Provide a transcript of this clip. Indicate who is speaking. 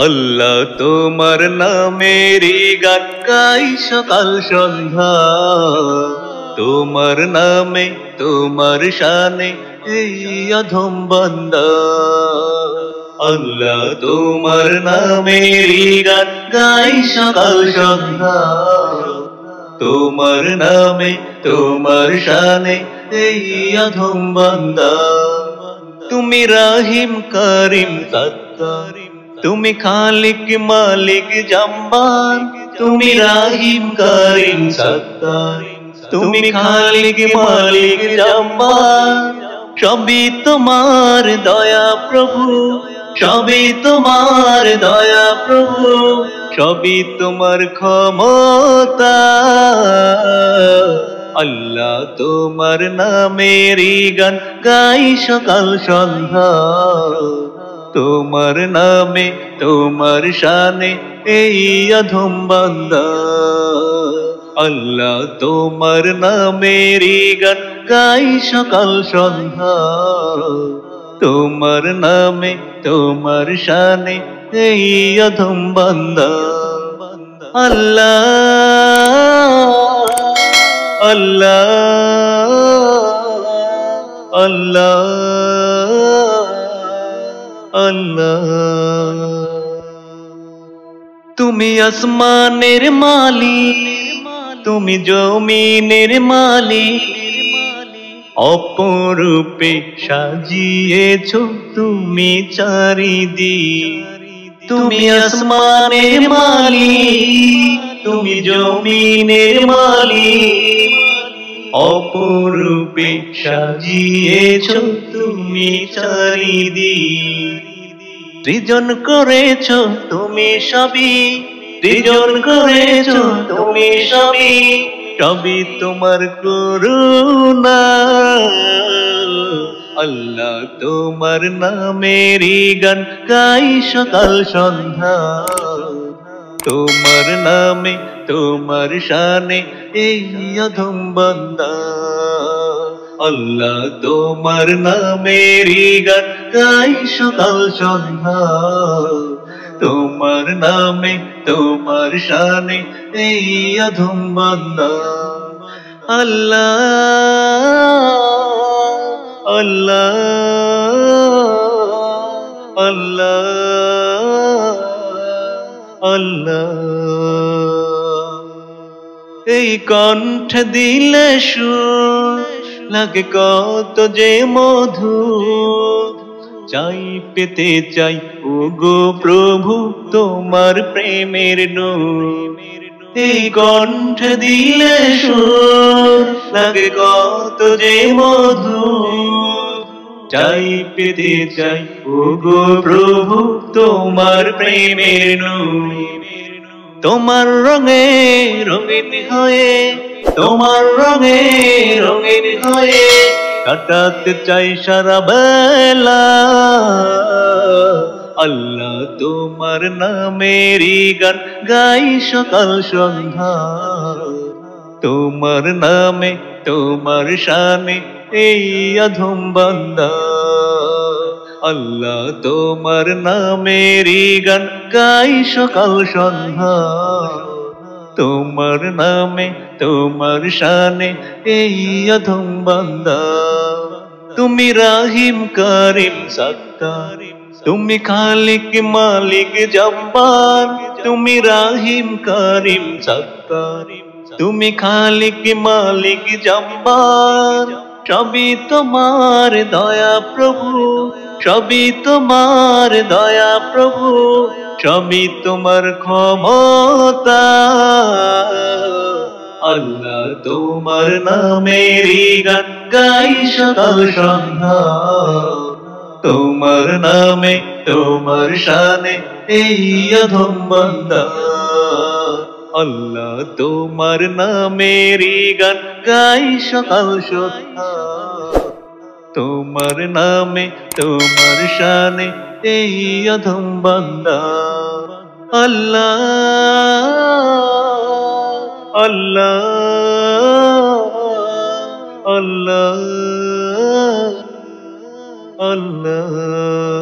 Speaker 1: আল্লাহ তোমার নামেরই গান গাই সকাল সন্ধ্যা। তোমার নামে, তোমার শানে এই অধম বান্দা। আল্লাহ তোমার নামেরই গান গাই সকাল সন্ধ্যা। তোমার নামে, তোমার শানে এই অধম বান্দা। তুমি রাহিম, করিম সত্তার তুমি খালিক মালিক জম্বার, তুমি রাহিম করিম সত্তার। তুমি খালিক মালিক জম্বার, সবই তোমার দয়া প্রভু, সবই তোমার দয়া প্রভু, সবই তোমার ক্ষমতা। আল্লাহ তোমার নামেরই গান গাই সকাল সন্ধ্যা। তোমার নামে, তোমার শানে এই অধম বান্দা। আল্লাহ তোমার নামেরই গান গাই সকাল সন্ধ্যা। তোমার নামে, তোমার শানে এই অধম বান্দা। আল্লাহ আল্লাহ আল্লাহ। আল্লাহ। তুমি আসমানের মালিক, তুমি জমিনের মালিক। অপরূপে সাজিয়েছ তুমি চারিদি তুমি আসমানের মালি তুমি জমিনের মালিক। অপরূপে সাজিয়েছ তুমি চারিদি সৃজন করেছ তুমি সবই, সৃজন করেছ তুমি সবই সবই তোমার করুণা। আল্লাহ তোমার নামেরই গান গাই সকাল সন্ধ্যা। তোমার নামে, তোমার শানে এই অধম বান্দা। আল্লাহ তোমার নামেরই গান গাই সকাল সন্ধ্যা। তোমার নামে, তোমার শানে এই অধম বান্দা। আল্লাহ আল্লাহ। আল্লাহ। এই কণ্ঠ দিলে সুর, লাগে কত যে মধু। চাই পেতে চাই ও গো প্রভু, তোমার প্রেমের নূর। এই কণ্ঠ দিলে সুর, লাগে কত যে মধু। চাই পেতে চাই ও গো প্রভু, তোমার প্রেমের নূর। তোমার রঙে রঙিন হয়ে, তোমার রঙে রঙিন হয়ে কাটাতে চাই সারা বেলা। আল্লাহ তোমার নামেরই গান গাই সকাল সন্ধ্যা। তোমার নামে, তোমার শানে এই অধম বান্দা, আল্লাহ তোমার নামেরই গান গাই সকাল সন্ধ্যা। তোমার নামে, তোমার শানে এই অধম বান্দা। তুমি রাহিম, করিম সত্তার তুমি খালিক, মালিক, জব্বার। তুমি রাহিম, করিম সত্তার তুমি খালিক, মালিক, জব্বার। সবই তোমার দয়া প্রভু, সবই তোমার দয়া প্রভু, সবই তোমার ক্ষমতা। আল্লাহ তোমার নামেরই গান গাই সকাল সন্ধ্যা। তোমার নামে, তোমার শানে এই অধম বান্দা। আল্লাহ তোমার নামেরই গান গাই সকাল সন্ধ্যা। তোমার নামে, তোমার শানে এই অধম বান্দা। আল্লাহ আল্লাহ আল্লাহ আল্লাহ।